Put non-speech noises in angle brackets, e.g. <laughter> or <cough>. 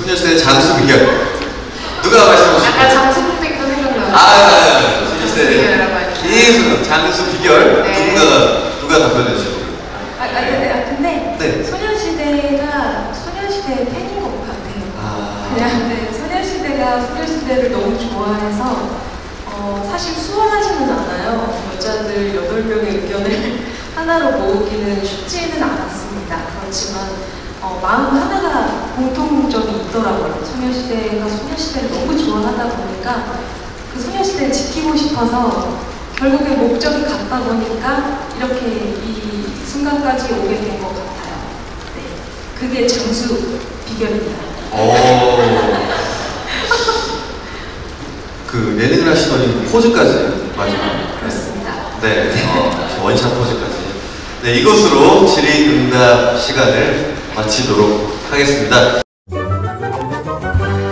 소녀시대 장수 비결. 누가 말씀하시죠? 약간 장수풍뎅이도 생각나요. 아, 소녀시대. 비결이라고 하죠. 계속 장수 비결. 네. 누가, 누가 답변해 주시고. 아, 아, 근데, 아, 근데 네. 소녀시대가 소녀시대의 팬인 것 같아요. 아. 그냥 네, 소녀시대가 소녀시대를 너무 좋아해서 어, 사실 수월하지는 않아요. 여자들 8명의 의견을 <laughs> 하나로 모으기는 쉽지는 않았습니다. 그렇지만 어, 마음 하나가 공통점이 있더라고요. 소녀시대가 소녀시대를 너무 좋아하다 보니까 그 소녀시대를 지키고 싶어서 결국에 목적이 같다 보니까 이렇게 이 순간까지 오게 된 것 같아요. 네. 그게 장수 비결입니다. 오. 그 예능을 하시더니 포즈까지 마지막. 그렇습니다. 네, 어, 원샷 포즈까지. 네, 이것으로 질의응답 시간을 마치도록 하겠습니다. Thank you.